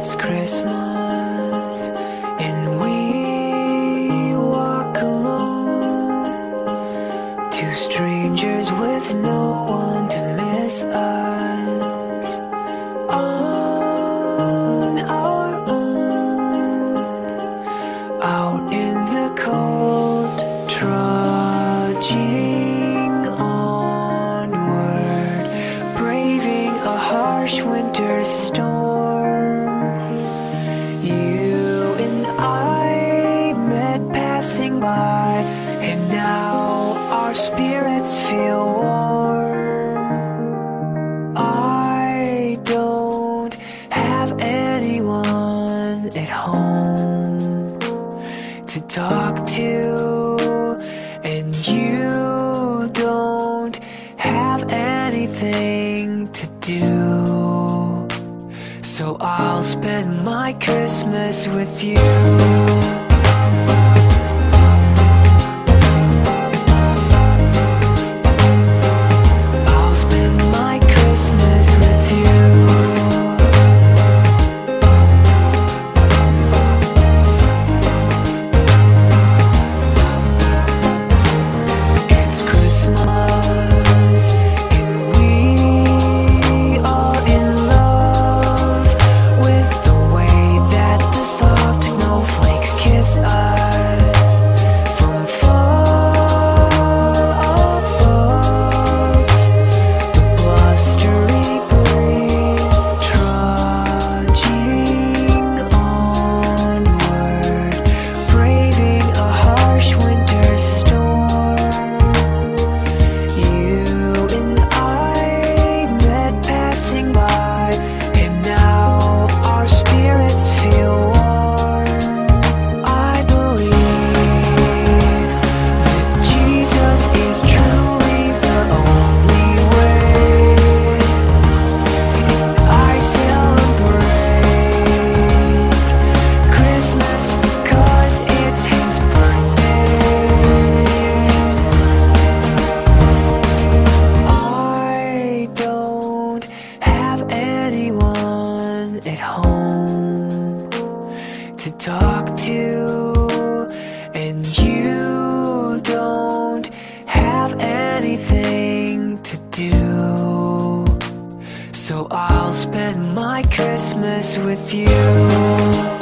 It's Christmas and we walk alone. Two strangers with no one to miss us. On our own, out in the cold, trudging onward, braving a harsh winter storm. Passing by, and now our spirits feel warm. I don't have anyone at home to talk to, and you don't have anything to do. So I'll spend my Christmas with you. Home to talk to, and you don't have anything to do. So I'll spend my Christmas with you.